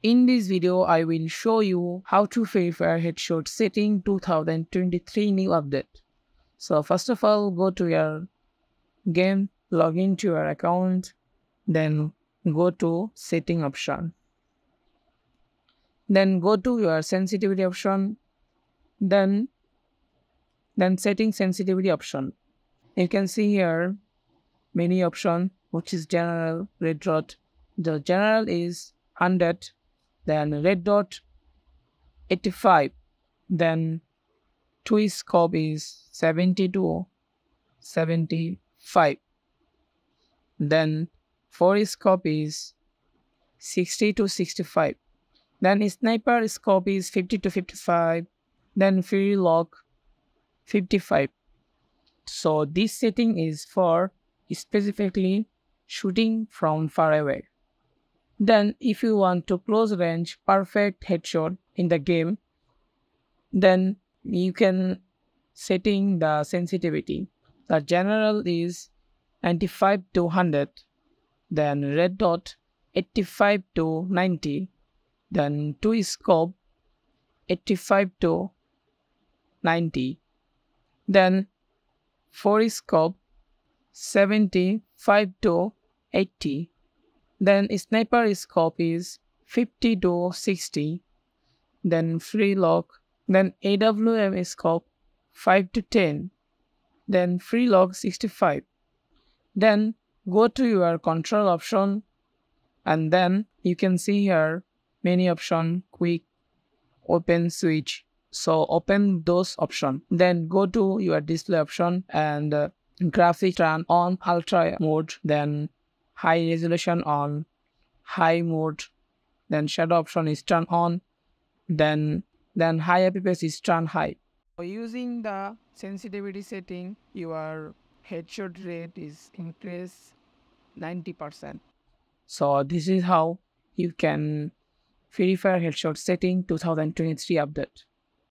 In this video, I will show you how to Free headshot setting 2023 new update. So first of all, go to your game, log into your account, then go to setting option. Then go to your sensitivity option, then then setting sensitivity option. You can see here many option which is general red dot. The general is 100 then red dot 85 then twist scope is 72 75 then four scope is 60 to 65 then sniper scope is 50 to 55 then free lock 55 so this setting is for specifically shooting from far away then if you want to close range perfect headshot in the game, then you can setting the sensitivity. The general is 95 to 100, then red dot 85 to 90, then two scope 85 to 90, then four scope 75 to 80, then sniper is 50 to 60. Then free lock. Then AWM scope 5 to 10. Then free lock 65. Then go to your control option and then you can see here many option quick open switch so open those option then go to your display option and uh, graphic turn on ultra mode then high resolution on high mode then shadow option is turned on then then high fps is turned high. Using the sensitivity setting your headshot rate is increased 90% so this is how you can verify headshot setting 2023 update